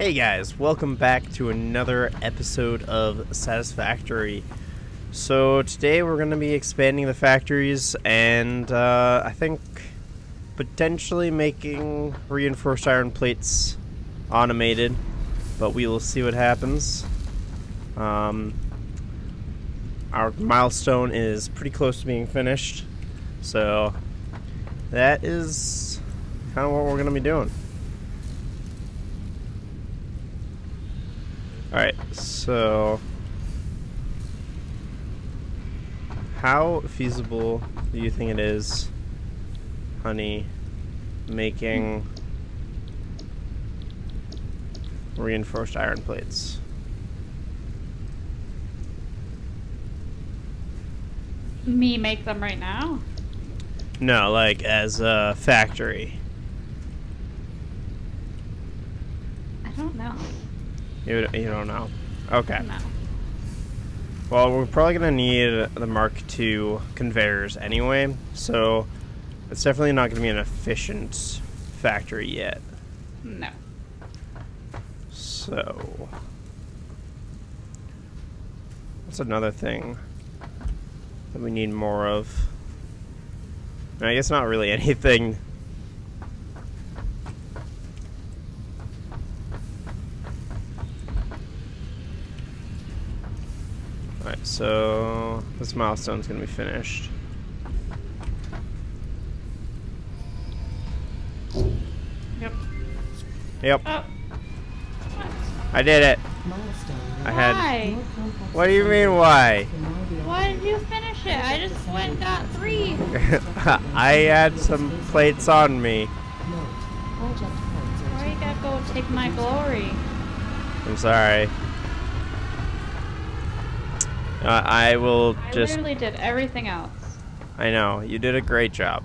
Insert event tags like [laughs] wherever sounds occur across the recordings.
Hey guys, welcome back to another episode of Satisfactory. So today we're going to be expanding the factories and uh, I think potentially making reinforced iron plates automated, but we will see what happens. Um, our milestone is pretty close to being finished, so that is kind of what we're going to be doing. Alright, so how feasible do you think it is, honey, making reinforced iron plates? Me make them right now? No, like as a factory. I don't know. You, you don't know. Okay. No. Well, we're probably going to need the Mark II conveyors anyway, so it's definitely not going to be an efficient factory yet. No. So, That's another thing that we need more of? I guess not really [laughs] anything. Alright, so this milestone's gonna be finished. Yep. Yep, Oh. I did it. I had. Why? What do you mean, why? Why did you finish it? I just went and got three. [laughs] I had some plates on me. Why you gotta go take my glory? I'm sorry. Uh, I will I just. literally did everything else. I know you did a great job.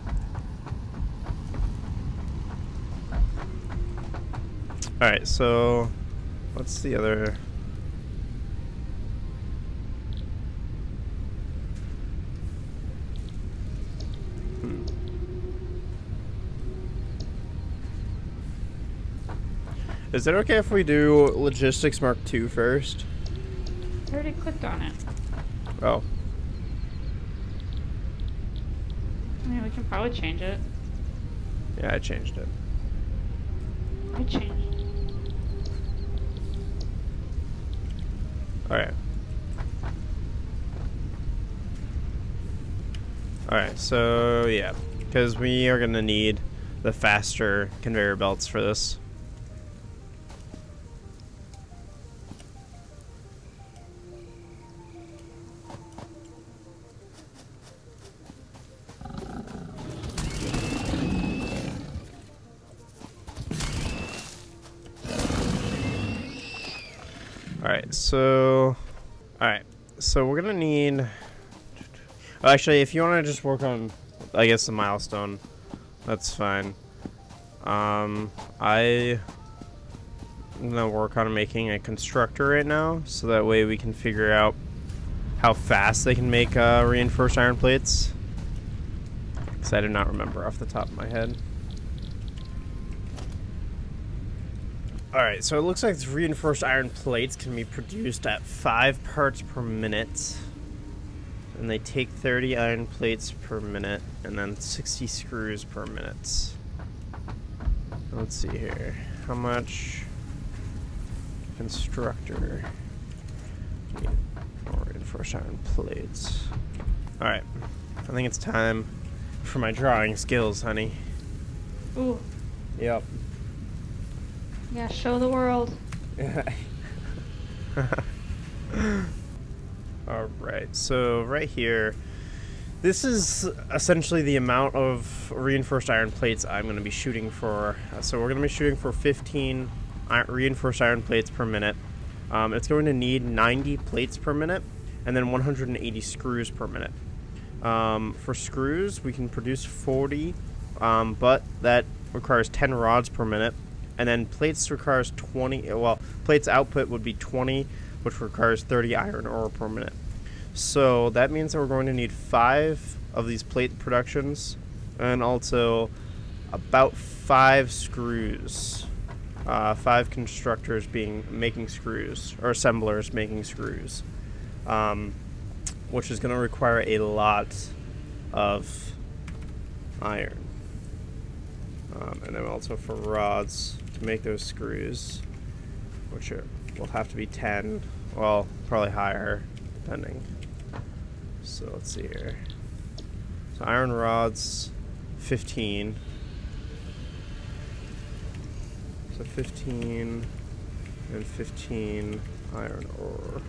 All right, so what's the other? Hmm. Is it okay if we do logistics Mark II first? I already clicked on it. Oh, I mean, we can probably change it. yeah, I changed it. I changed. Alright. Alright, so yeah. Because we are going to need the faster conveyor belts for this. So... Alright, so we're gonna need... Actually, if you want to just work on, I guess, the milestone, that's fine. Um, I... I'm gonna work on making a constructor right now, so that way we can figure out how fast they can make uh, reinforced iron plates. Because I do not remember off the top of my head. Alright, so it looks like reinforced iron plates can be produced at 5 parts per minute. And they take 30 iron plates per minute, and then 60 screws per minute. Let's see here. How much constructor? More reinforced iron plates. Alright, I think it's time for my drawing skills, honey. Ooh. Yep. Yeah, show the world. [laughs] Alright, so right here, this is essentially the amount of reinforced iron plates I'm going to be shooting for. Uh, So we're going to be shooting for 15 i- reinforced iron plates per minute. Um, it's going to need 90 plates per minute and then 180 screws per minute. Um, for screws, we can produce 40, um, but that requires 10 rods per minute. And then plates requires 20, well, plates output would be 20, which requires 30 iron ore per minute. So that means that we're going to need five of these plate productions and also about five screws. uh, five constructors being making screws or assemblers making screws, um, which is going to require a lot of iron. Um, and then also for rods to make those screws, which are, will have to be 10, well, probably higher, depending. So let's see here. So iron rods, 15. So 15 and 15 iron ore.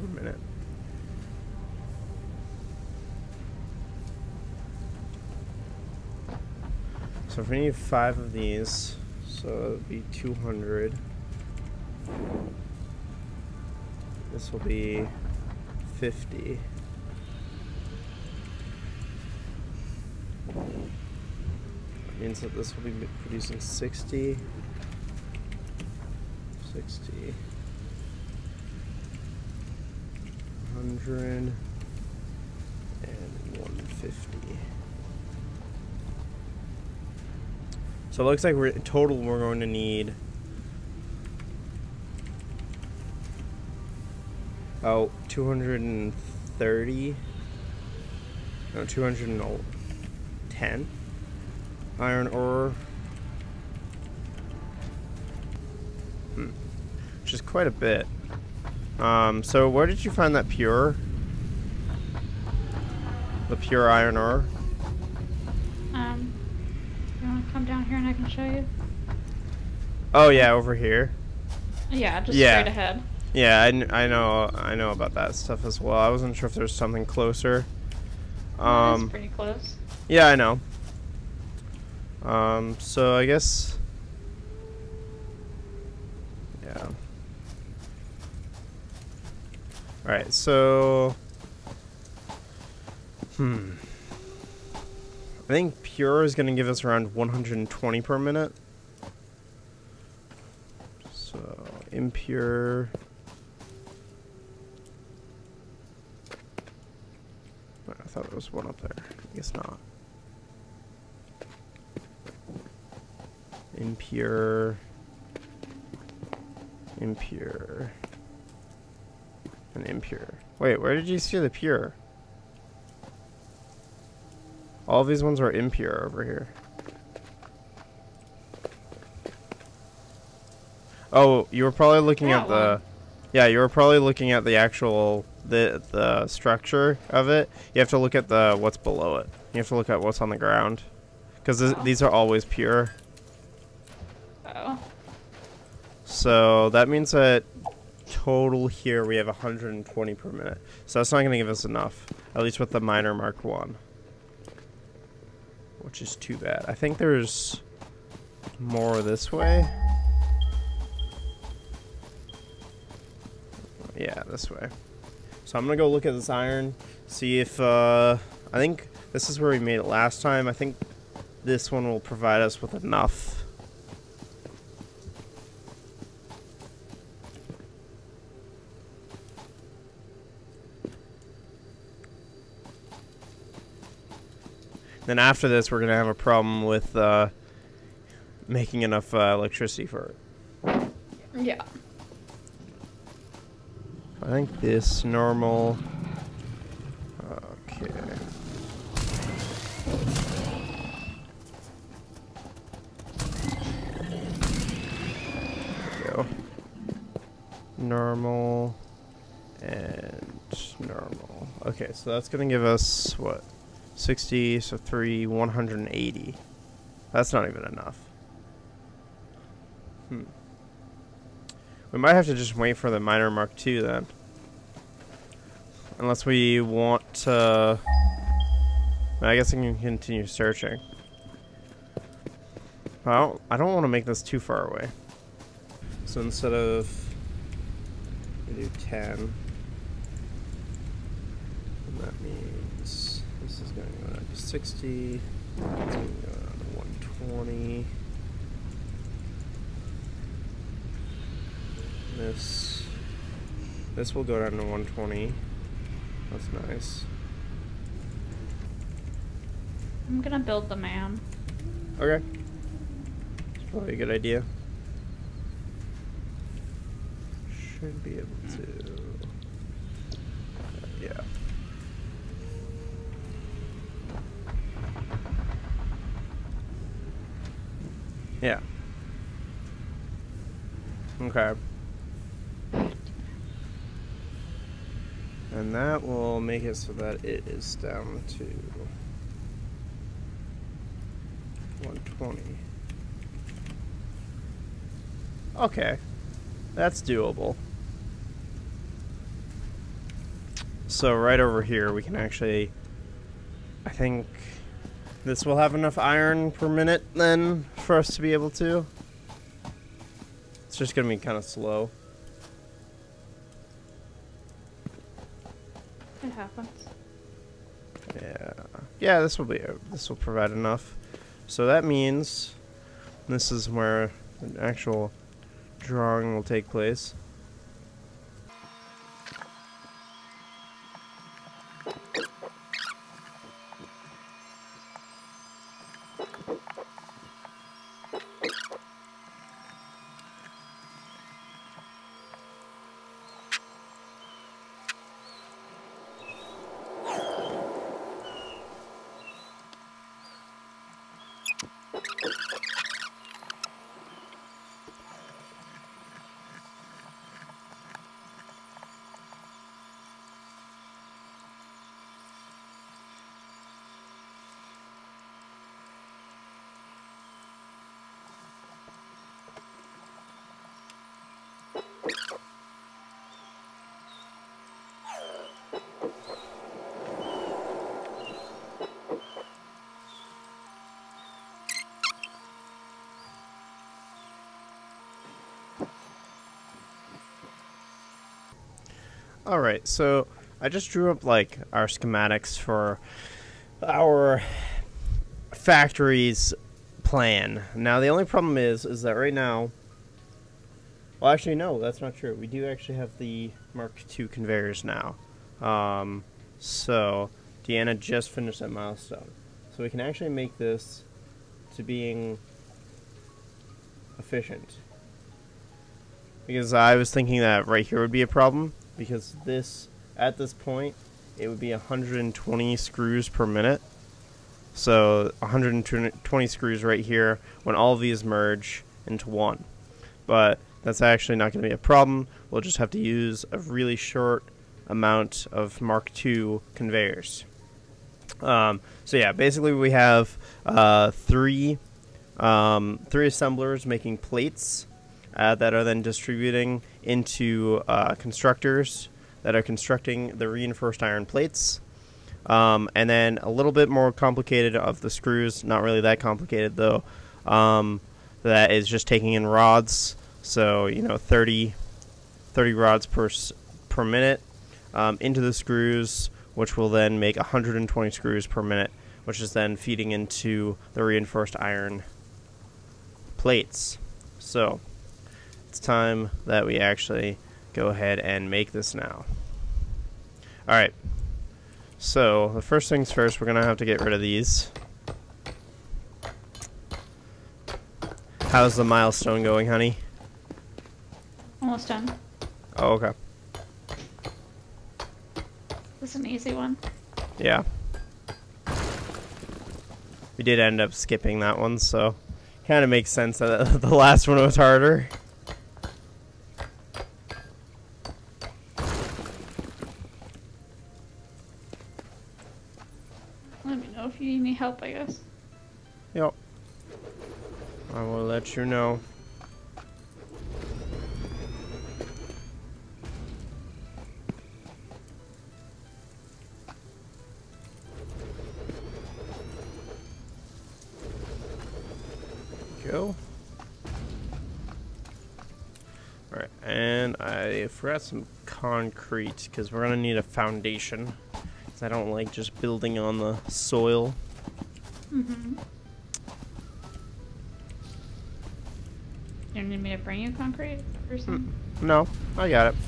A minute. So if we need five of these, so it would be 200. This will be 50. That means that this will be producing 60. 60. 100 and 150. So it looks like we're total we're going to need oh 230 no 210 iron ore. Hmm. which is quite a bit. Um, so where did you find that pure? The pure iron ore can show you? oh yeah over here Yeah, just Yeah. straight ahead. Yeah, I, I know I know about that stuff as well. I wasn't sure if there's something closer. Um, pretty close. yeah, I know. Um, so I guess, yeah. All right, so, hmm. I think pure is gonna give us around 120 per minute. So impure. I thought there was one up there. I guess not. Impure. Impure. And impure. Wait, where did you see the pure? All these ones are impure over here. Oh, you were probably looking That at the Yeah, you were probably looking at the actual the the structure of it. You have to look at the what's below it. You have to look at what's on the ground, because Oh. these are always pure. Oh. So that means that total here we have 120 per minute. So that's not going to give us enough, at least with the miner mark one, which is too bad. I think there's more this way. Yeah, this way. So I'm gonna go look at this iron, see if uh, I think this is where we made it last time. I think this one will provide us with enough. Then after this, we're gonna have a problem with uh, making enough uh, electricity for it. Yeah. I think this normal. Okay. There we go. Normal and normal. Okay, so that's gonna give us what? 60, so 3, 180. That's not even enough. Hmm. We might have to just wait for the miner mark 2 then. Unless we want to... I guess I can continue searching. Don't, I don't want to make this too far away. So instead of... We do 10. 160, 120. This, this will go down to 120. That's nice. I'm gonna build the man. Okay. It's probably a good idea. Should be able to. Yeah. Okay. And that will make it so that it is down to 120. Okay. That's doable. So right over here we can actually I think this will have enough iron per minute then for us to be able to. It's just gonna be kind of slow. It happens. Yeah, yeah. This will be this will provide enough. So that means this is where an actual drawing will take place. All right, so I just drew up like our schematics for our factory's plan. Now the only problem is is that right now well actually no, that's not true. We do actually have the Mark II conveyors now. Um, so Deanna just finished that milestone. So we can actually make this to being efficient. Because I was thinking that right here would be a problem because this at this point it would be 120 screws per minute. So 120 screws right here when all of these merge into one. But that's actually not going to be a problem. We'll just have to use a really short amount of Mark II conveyors. Um, so yeah, basically we have uh, three um, three assemblers making plates uh, that are then distributing into uh, constructors that are constructing the reinforced iron plates. Um, and then a little bit more complicated of the screws, not really that complicated though. Um, that is just taking in rods, so you know 30, 30 rods per per minute um, into the screws, which will then make 120 screws per minute, which is then feeding into the reinforced iron plates. So it's time that we actually go ahead and make this now. Alright, so the first things first, we're going to have to get rid of these. How's the milestone going, honey? Almost done. Oh, okay. This is an easy one. Yeah. We did end up skipping that one, so kind of makes sense that [laughs] the last one was harder. Help, I guess. Yep. I will let you know. Go. Alright, and I forgot some concrete because we're gonna need a foundation. I don't like just building on the soil. Mm-hmm. You need me to bring you concrete or something? No, I got it.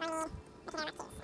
That's what I need. That's.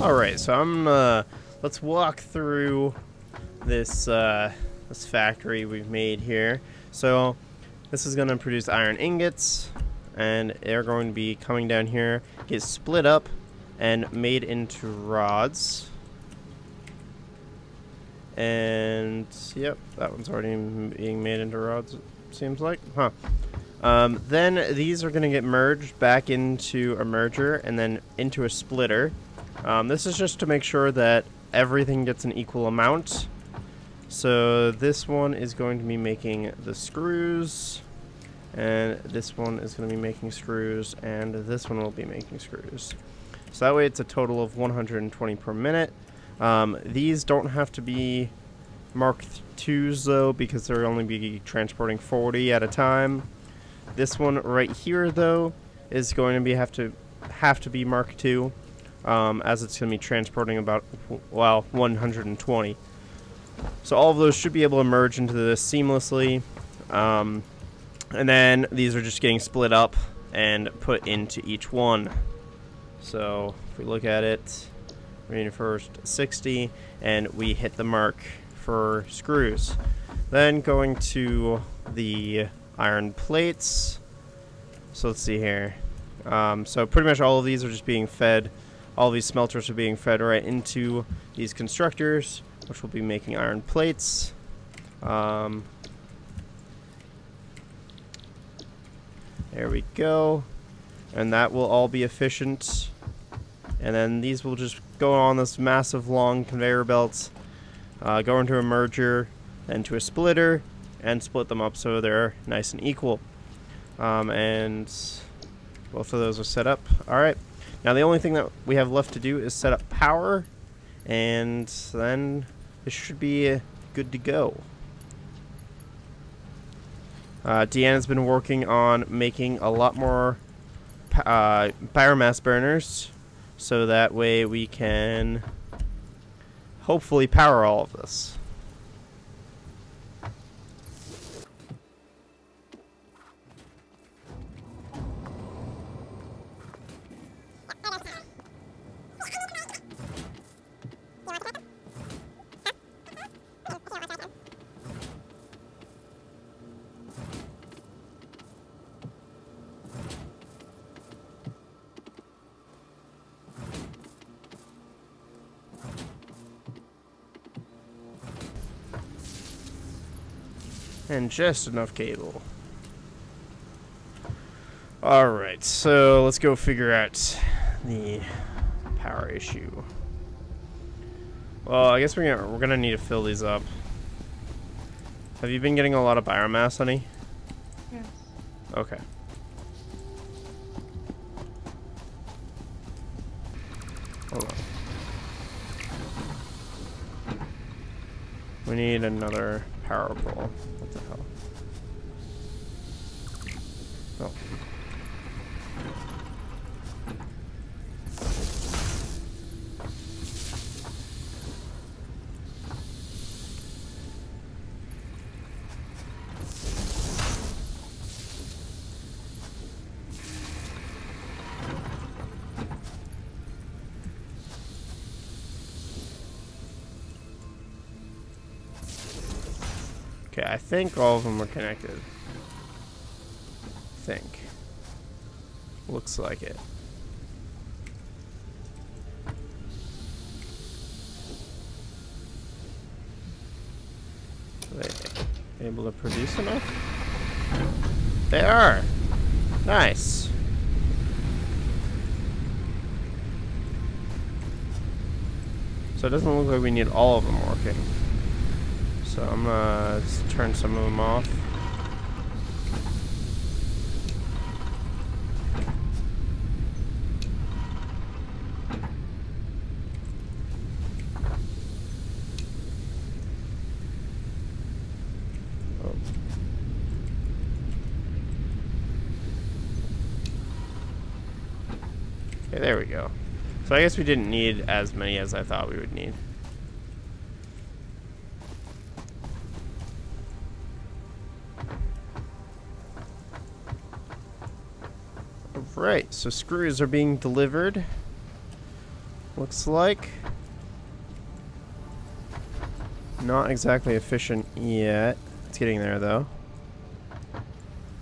All right, so I'm uh, let's walk through this uh, this factory we've made here. So This is going to produce iron ingots, and they're going to be coming down here, get split up, and made into rods. And, yep, that one's already being made into rods, it seems like. Huh. Um, then these are going to get merged back into a merger and then into a splitter. Um, this is just to make sure that everything gets an equal amount. So this one is going to be making the screws, and this one is going to be making screws, and this one will be making screws. So that way it's a total of 120 per minute. Um, these don't have to be Mark IIs though, because they're only be transporting 40 at a time. This one right here though is going to be have to have to be Mark II um, as it's going to be transporting about, well, 120. So all of those should be able to merge into this seamlessly. Um, and then these are just getting split up and put into each one. So if we look at it, we need first 60, and we hit the mark for screws. Then going to the iron plates. So let's see here. Um, so pretty much all of these are just being fed all these smelters are being fed right into these constructors, which will be making iron plates. Um, there we go. And that will all be efficient. And then these will just go on this massive long conveyor belt, uh, go into a merger, then to a splitter, and split them up so they're nice and equal. Um, and both of those are set up. Alright. Now the only thing that we have left to do is set up power, and then this should be uh, good to go. Uh, Deanna's been working on making a lot more uh, biomass burners, so that way we can hopefully power all of this. And just enough cable. Alright, so let's go figure out the power issue. Well, I guess we're gonna we're gonna need to fill these up. Have you been getting a lot of biomass, honey? Yes. Okay. Hold on. We need another power pole. Oh. Think all of them are connected. think. Looks like it. Are they able to produce enough? They are! Nice. So it doesn't look like we need all of them working. So I'm gonna turn some of them off. Oh. Okay, there we go. So I guess we didn't need as many as I thought we would need. Right, so screws are being delivered. Looks like. Not exactly efficient yet. It's getting there though.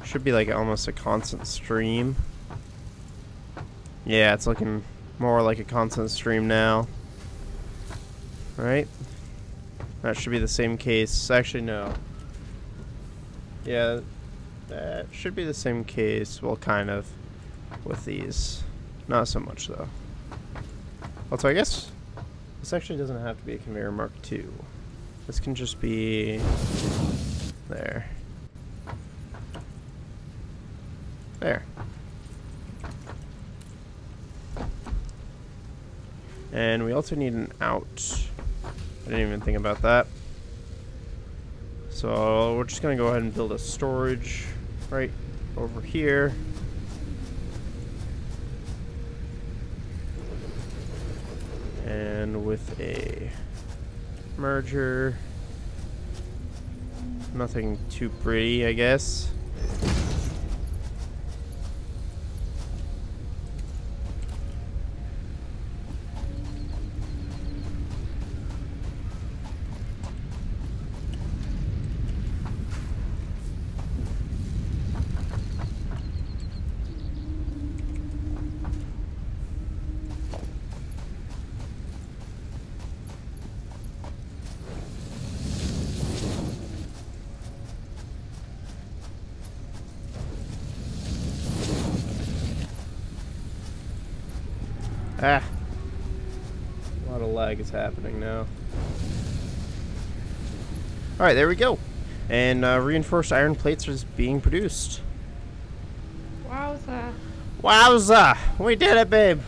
Should be like almost a constant stream. Yeah, it's looking more like a constant stream now. Right? That should be the same case. Actually, no. Yeah, that should be the same case. Well, kind of. With these. Not so much, though. Also, I guess this actually doesn't have to be a conveyor mark 2. This can just be... There. There. And we also need an out. I didn't even think about that. So we're just going to go ahead and build a storage right over here. And with a merger, nothing too pretty, I guess. A lot of lag is happening now. Alright, there we go. And uh, reinforced iron plates is being produced. Wowza. Wowza! We did it, babe!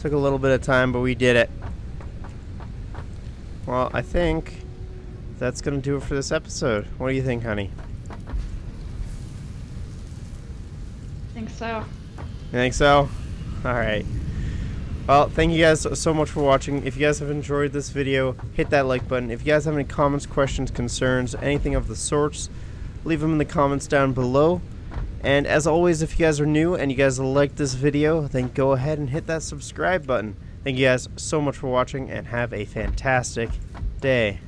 Took a little bit of time, but we did it. Well, I think that's going to do it for this episode. What do you think, honey? I think so. You think so? Alright. Well, thank you guys so much for watching. If you guys have enjoyed this video, hit that like button. If you guys have any comments, questions, concerns, anything of the sorts, leave them in the comments down below. And as always, if you guys are new and you guys like this video, then go ahead and hit that subscribe button. Thank you guys so much for watching and have a fantastic day.